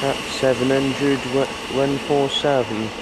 That's 700 147.